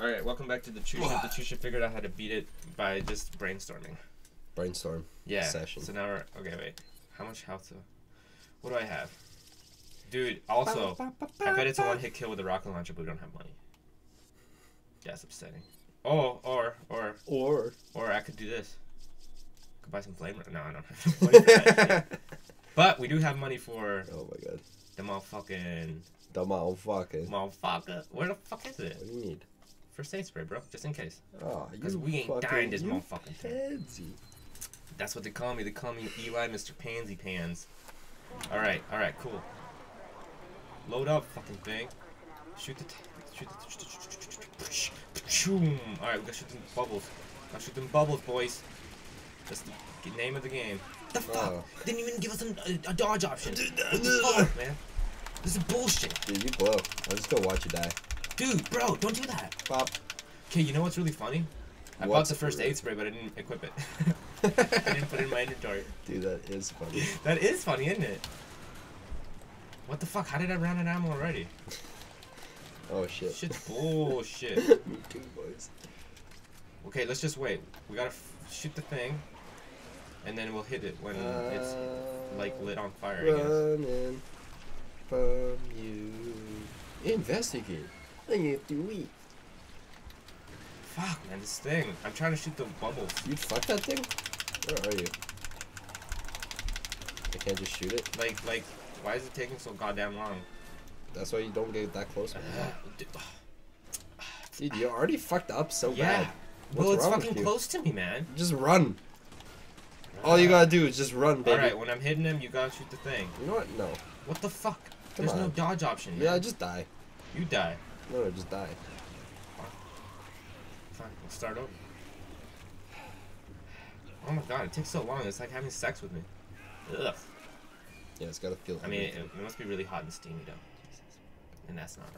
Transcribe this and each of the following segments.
All right, welcome back to the Truship. the Truship figured out how to beat it by just brainstorming. Brainstorm. Yeah. Session. So now we're okay. Wait, how much health? Do, what do I have? Dude, also, I bet it's a one-hit kill with a rocket launcher, but we don't have money. That's upsetting. Oh, or or Or. or I could do this. Could buy some flame. No, I don't have money for that. But we do have money for Oh my god. the motherfucking The motherfucker. motherfucker. Where the fuck is it? What do you need? First aid spray, bro, just in case. Oh, Because we ain't fucking, dying this motherfucking thing. pansy. That's what they call me. They call me Eli, Mr. Pansy Pans. All right, all right, cool. Load up, fucking thing. Shoot the. Shoot the. Shoom. All right, we gotta shoot them bubbles. Gotta shoot them bubbles, boys. That's the name of the game. What the fuck? Oh. Didn't even give us a, a, a dodge option. What the fuck, man? This is bullshit. Dude, you blow. I'm just gonna watch you die. Dude, bro, don't do that. Pop. Okay, you know what's really funny? I bought the first aid spray, but I didn't equip it. I didn't put it in my inventory. Dude, that is funny. That is funny, isn't it? What the fuck? How did I run of ammo already? Oh shit. Shit's bullshit. Me too, boys. Okay, let's just wait. We gotta f- shoot the thing, and then we'll hit it when it's like uh, lit on fire. I guess. Running from you. Investigate. Then you have to leave. Fuck, man, this thing. I'm trying to shoot the bubbles. You fuck that thing? Where are you? I can't just shoot it. Like, like, why is it taking so goddamn long? That's why you don't get that close. with it. Dude, Dude, you already fucked up so yeah. bad. Well, it's fucking close to me, man. Just run. All you gotta do is just run, baby. All right, when I'm hitting him, you gotta shoot the thing. You know what? No. What the fuck? Come There's no dodge option. Man. Yeah, just die. you die. No, no, just died. Fine, we'll start over. Oh my god, it takes so long. It's like having sex with me. Ugh. Yeah, it's gotta feel. I mean, it, it must be really hot and steamy though. And that's not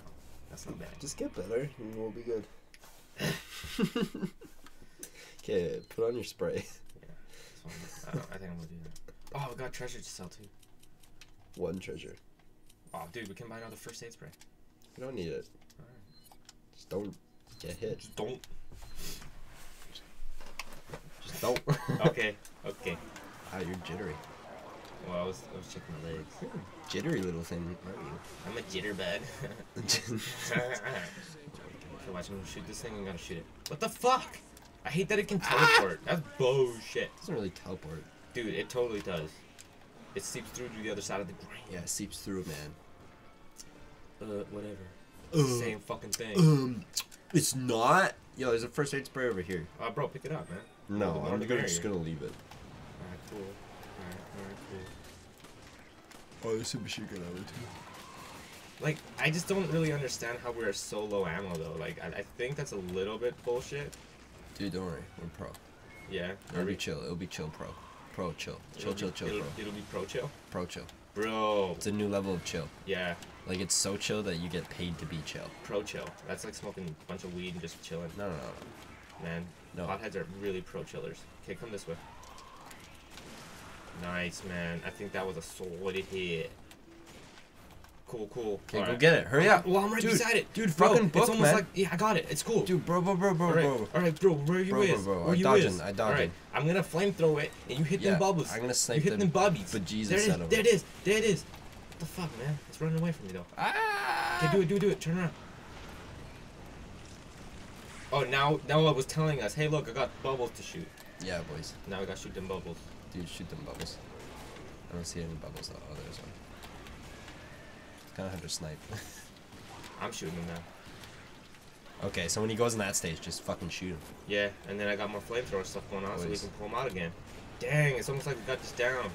that's not bad. just get better and we'll be good. Okay, put on your spray. So, I, I think I'm gonna do that. Oh, we got treasure to sell too. One treasure. Oh, dude, we can buy another first aid spray. You don't need it. Don't get hit. Just don't. Just don't. Okay, okay. ah, you're jittery. Well, I was, I was checking my legs. You're a jittery little thing, aren't you? I'm a jitterbug. Okay, watch me shoot this thing. I'm gonna shoot it. What the fuck? I hate that it can teleport. That's bullshit. doesn't really teleport. Dude, it totally does. It seeps through to the other side of the brain. Yeah, it seeps through, man. Uh, whatever. Same fucking thing. Um, it's not. Yo, there's a first aid spray over here. Uh, bro, pick it up, man. No, I'm gonna, just gonna leave it. Alright, cool. Alright, alright, cool. Oh, there's a machine gun over too. Like, I just don't really understand how we're so low ammo, though. Like, I, I think that's a little bit bullshit. Dude, don't worry, we're pro. Yeah. It'll be chill. It'll be chill, pro. Pro, chill, chill, it'll chill, be- chill, it'll, pro. It'll be pro chill? Pro, chill. Bro. It's a new level of chill. Yeah, Like it's so chill that you get paid to be chill. pro chill. That's like smoking a bunch of weed and just chilling. No, no, no, Man, No. potheads are really pro chillers. Okay, come this way. Nice, man. I think that was a solid hit. Cool, cool. Okay, go Alright. get it. Hurry up. Well, I'm right Dude, beside it. dude, Bro, fucking it's almost man. like yeah, I got it. It's cool. Dude, bro, bro, bro, bro, all right, bro. all right, bro. Where are you Bro, bro, is? bro, Where I you dodging, is? I All dodging. right, I'm gonna flamethrow it, and you hit Yeah, them bubbles. I'm gonna You hit them them bubbies. bejesus there it is. There it is. There it is. What the fuck, man? It's running away from me though. Ah! Okay, do it, do it, do it. Turn around. Oh, now, now I was telling us, hey, look, I got bubbles to shoot. Yeah, boys. Now I got to shoot them bubbles. Dude, shoot them bubbles. I don't see any bubbles though. Oh, there's one. Kind of hard to snipe. I'm shooting him now. okay, so when he goes in that stage, just fucking shoot him. Yeah, and then I got more flamethrower stuff going on, so we can pull him out again. Dang, it's almost like we got this down.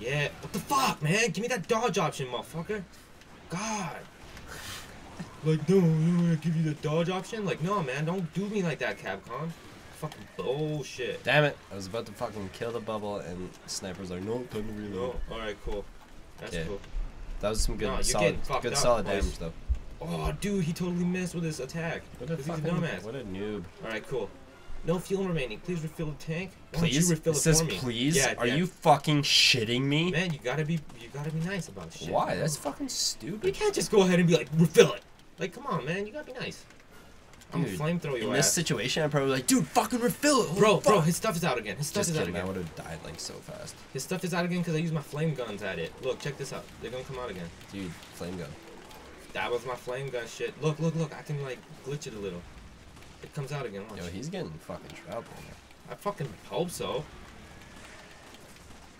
Yeah, what the fuck, man? Give me that dodge option, motherfucker. God. Like, no, no, I give you the dodge option? Like, no, man, don't do me like that, Capcom. Fucking bullshit. Damn it! I was about to fucking kill the bubble, and sniper's like, no, time to reload. No, alright, cool. That's Yeah. cool. That was some good, No, solid, good up, solid boys. damage though. Oh, dude, he totally missed with his attack. What a 'Cause he's a fucking, dumbass. what a noob. Alright, cool. No fuel remaining. Please refill the tank. Why Please, you refill it it says for me? please. Yeah, Are yeah. you fucking shitting me? Man, you gotta be you gotta be nice about shit. Why? man. That's fucking stupid. you can't just go ahead and be like refill it. Like, come on, man, you gotta be nice. I'm Dude, gonna flamethrow In this ass. situation, I'm probably like, dude, fucking refill it. holy Bro, bro, his stuff is out again. His stuff Just is out kidding. I would have died like so fast, His stuff is out again because I used my flame guns at it. Look, check this out. They're gonna come out again. dude. Flame gun. That was my flame gun shit. Look, look, look. I can like glitch it a little. It comes out again. Watch. Yo, he's getting fucking trouble. I fucking hope so.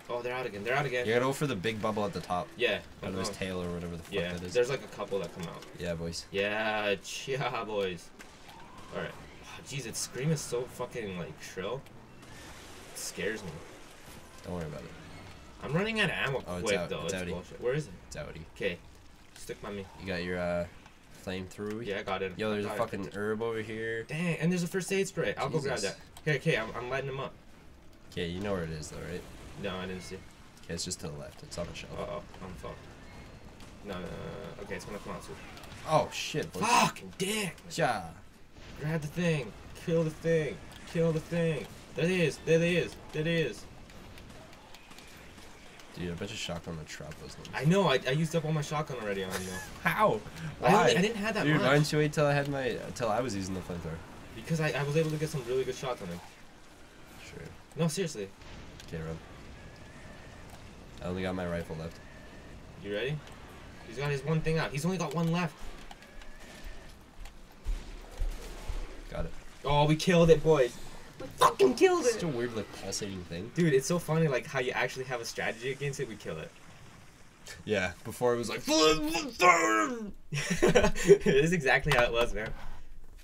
Oh, they're out again. They're out again. You gotta go for the big bubble at the top. Yeah. Of his tail or whatever the fuck Yeah. that is. There's like a couple that come out. Yeah, boys. Yeah, yeah, boys. All right. Jeez, its scream is so fucking like shrill. It scares me. Don't worry about it. I'm running out of ammo Oh, it's quick out- though. it's It's, bullshit. Where is it? It's outie. Okay. Stick by me. You got your uh, flame through. Yeah, I got it. Yo, there's a Got it. fucking herb over here. Dang, and there's a first aid spray. I'll go grab that. Okay, okay, I'm, I'm lighting them up. Okay, you know where it is though, right? No, I didn't see. Okay, it's just to the left. It's on the shelf. Uh oh, I'm fucked. No, no, no, no. Okay, it's gonna come out soon. Oh shit. Fucking dick! Yeah. Grab the thing. Kill the thing. Kill the thing. There it is. There it is. There it is. Dude, I bet you shotgun would trap those things. I know. I, I used up all my shotgun already on you. How? I, I didn't have that Dude, much why didn't you wait till I had my till I was using the flamethrower? because I, I was able to get some really good shots on him. Sure. No, seriously. Okay, run. I only got my rifle left. You ready? He's got his one thing out. He's only got one left. Got it. Oh, we killed it, boys. We fucking killed Such it. a weird, like, pulsating thing. Dude, it's so funny, like how you actually have a strategy against it. We kill it. Yeah, before it was like, it is exactly how it was, man.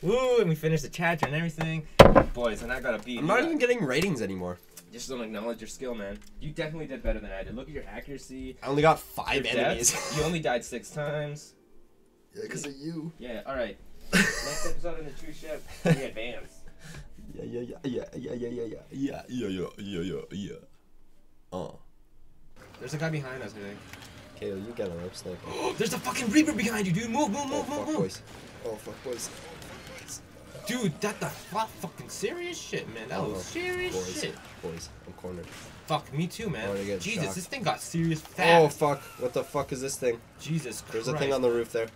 Woo! And we finished the chapter and everything. Boys, and I got a beat. I'm not even getting ratings anymore. Just don't acknowledge your skill, man. You definitely did better than I did. Look at your accuracy. I only got five enemies. you only died six times. yeah, because of you. Yeah, alright. Next episode in the Truship, we advance. Yeah, yeah, yeah, yeah, yeah, yeah, yeah, yeah, yeah, yeah, yeah, yeah, yeah. Oh. There's a guy behind us, I think. Kale, you got a rope sniper. There's a fucking Reaper behind you, dude. Move, move, Oh, move, fuck, move, move. Oh, boys. Oh, fuck, boys. Dude, that the fuck fucking serious shit, man. That Oh, was serious boys. shit. Boys, I'm cornered. Fuck, me too, man. Jesus, shocked. this thing got serious oh, fast. Oh, fuck. What the fuck is this thing? Jesus Christ. There's a thing on the roof there.